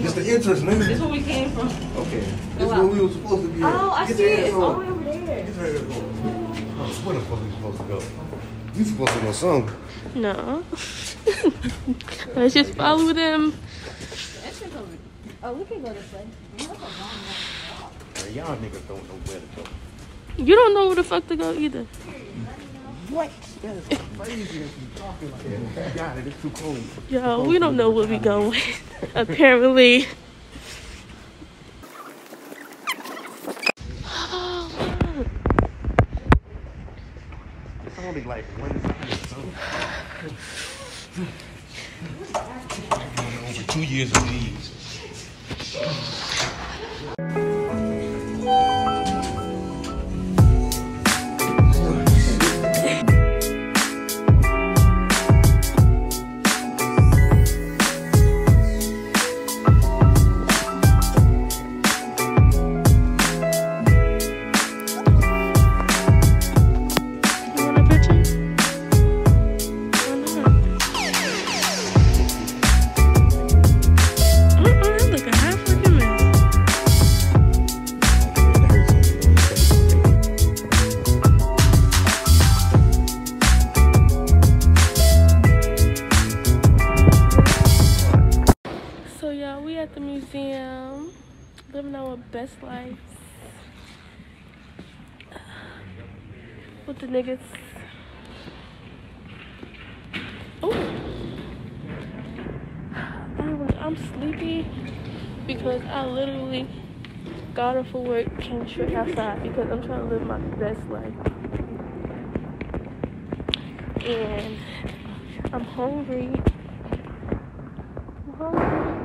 It's the entrance, This is where we came from. Okay. This is where we were supposed to be. at. Oh, I Get see your it. ass It's on. all the way over there. Get your ass on. Oh, Where the fuck we supposed to go? We supposed to go somewhere. No. Let's just follow them. Oh, we can go this way. Man, y'all niggas don't know where to go. You don't know where the fuck to go either. What? Crazy talking like that. It's too cold. Yo, we don't know where we going. Apparently. It's only like Over two years of these. Of work, came straight outside because I'm trying to live my best life. And I'm hungry. I'm hungry.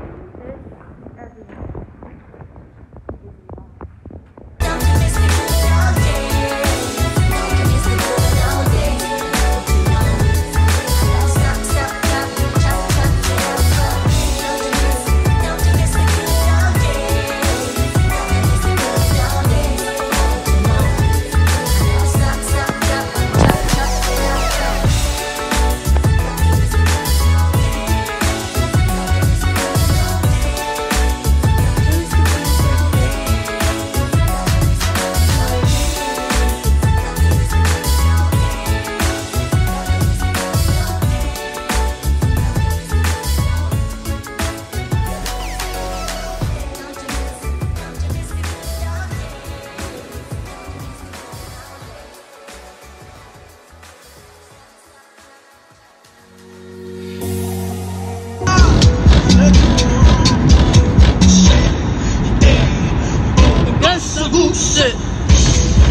Shit.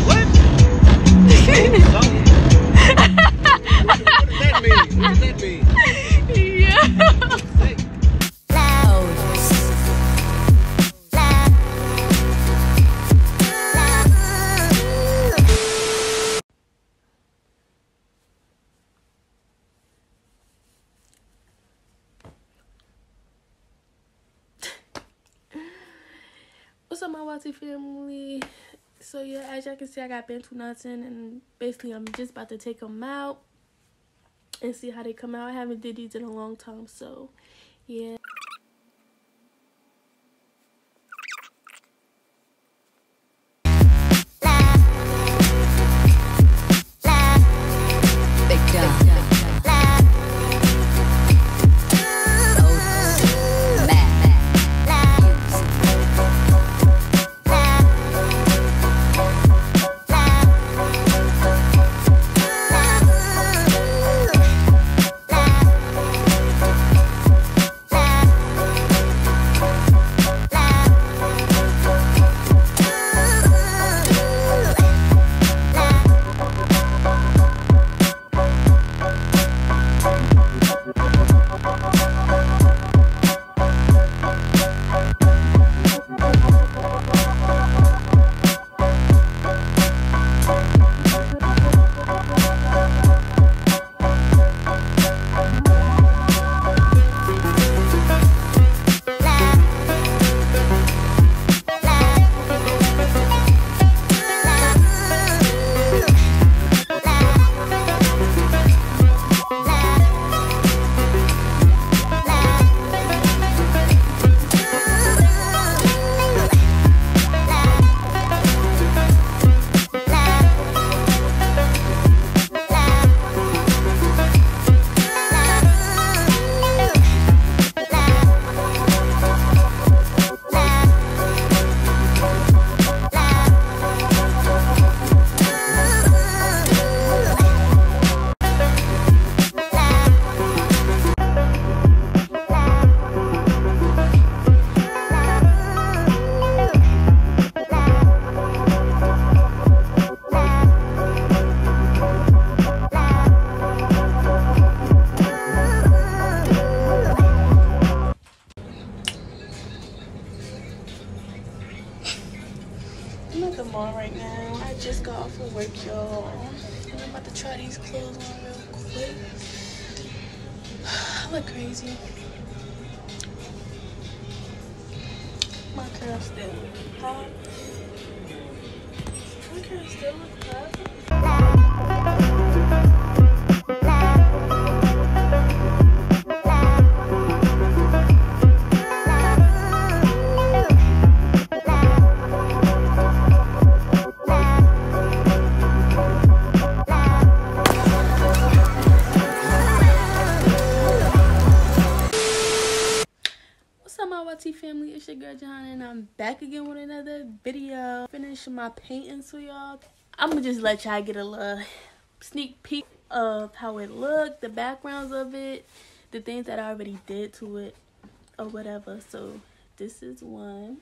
What? what does that mean? What does that mean? What's up, my Watty family? So yeah, as y'all can see, I got Bantu knots, and basically I'm just about to take them out and see how they come out. I haven't did these in a long time, so yeah. Still look hot. Finishing my painting for y'all. I'm gonna just let y'all get a little sneak peek of how it looked, the backgrounds of it, the things that I already did to it, or whatever. So, this is one.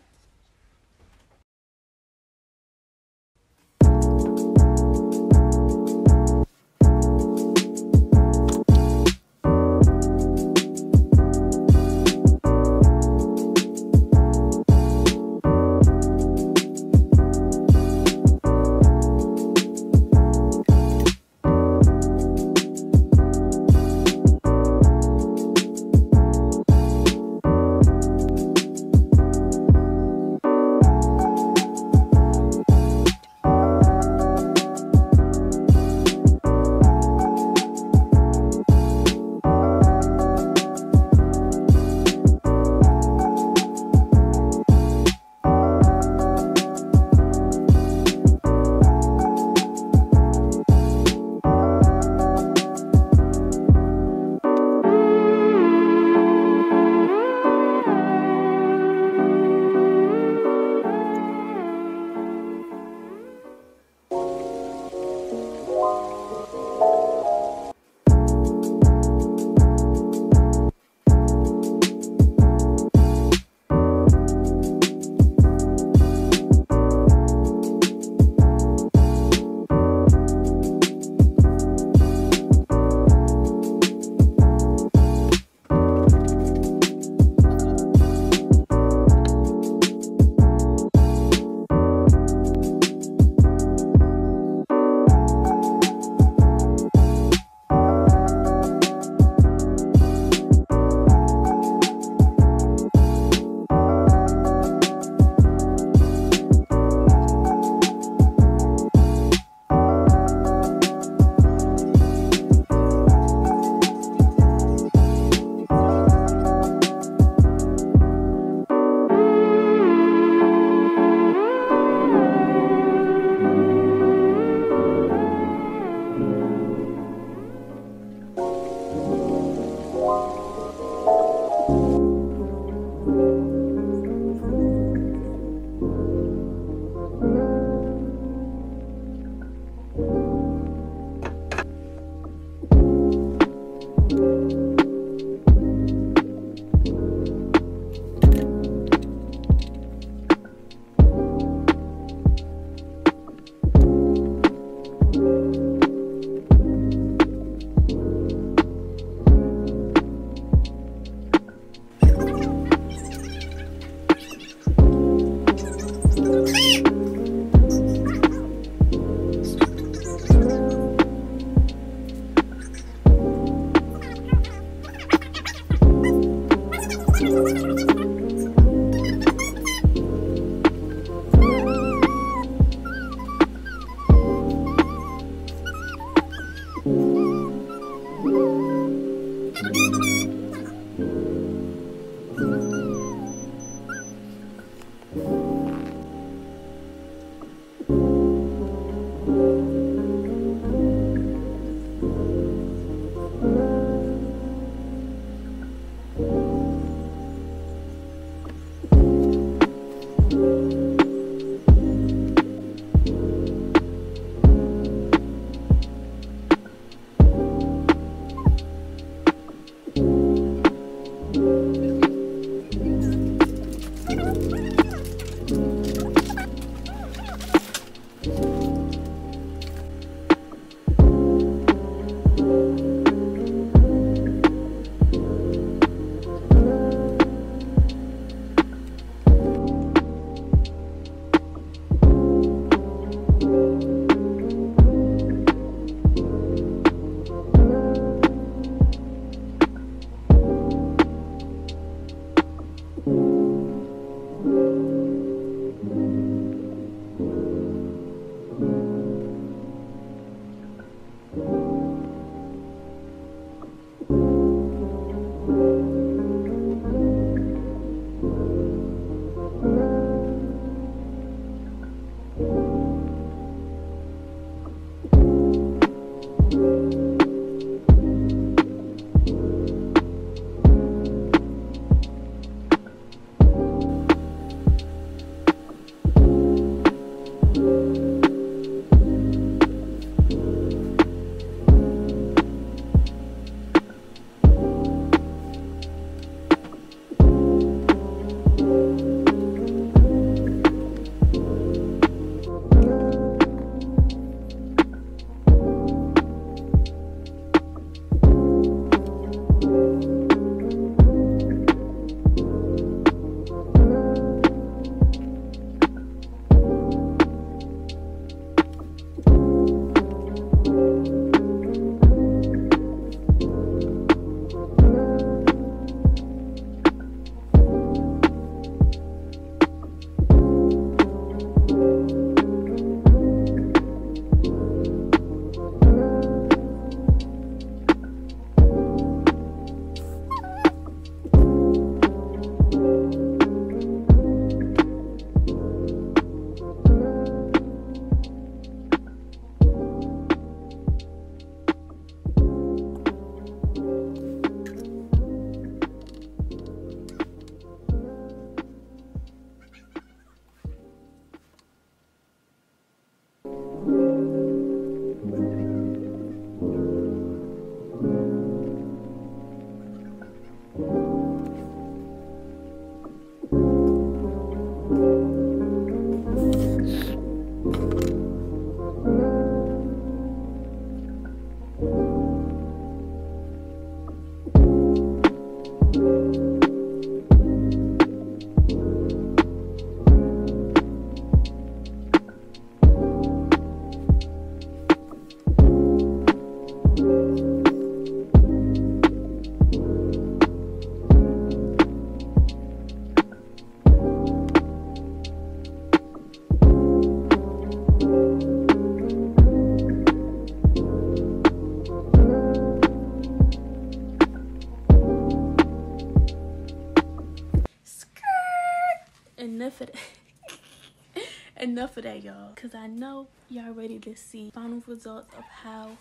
Enough of that, y'all. Because I know y'all ready to see final results of how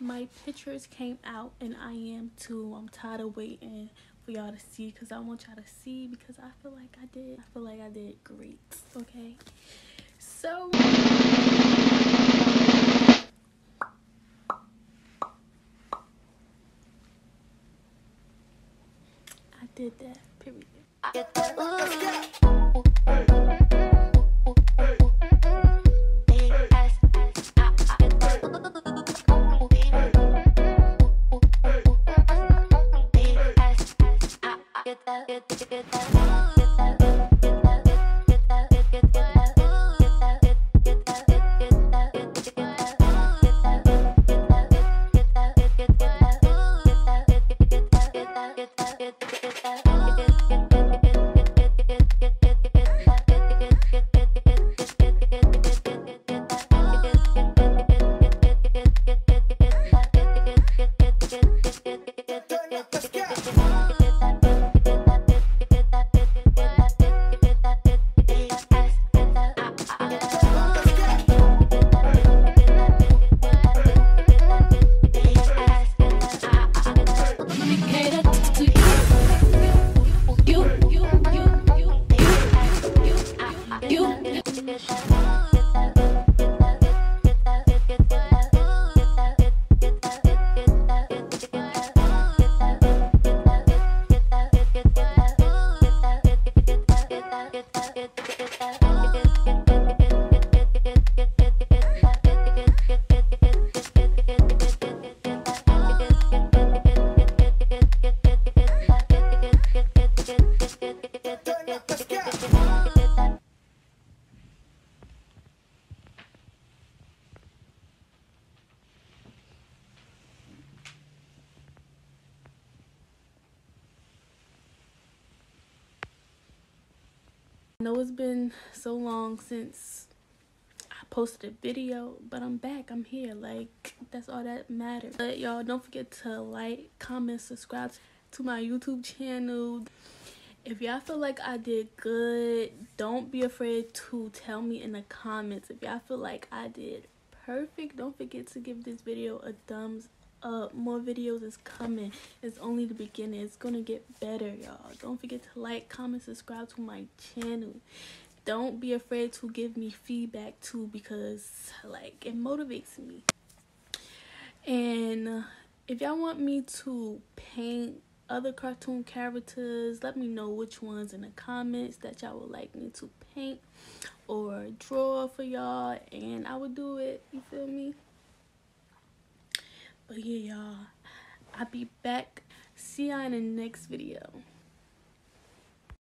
my pictures came out. And I am too. I'm tired of waiting for y'all to see because I want y'all to see because I feel like I did. I feel like I did great. Okay. So. I did that. Period. I know it's been so long since I posted a video, but I'm back. I'm here. Like, that's all that matters. But y'all, don't forget to like, comment, subscribe to my YouTube channel. If y'all feel like I did good, don't be afraid to tell me in the comments. If y'all feel like I did perfect, don't forget to give this video a thumbs up. More videos is coming. It's only the beginning. It's gonna get better, y'all. Don't forget to like, comment, subscribe to my channel. Don't be afraid to give me feedback too because like it motivates me. And uh, if y'all want me to paint other cartoon characters, let me know which ones in the comments that y'all would like me to paint or draw for y'all and I would do it. You feel me? But yeah, y'all, I'll be back. See y'all in the next video.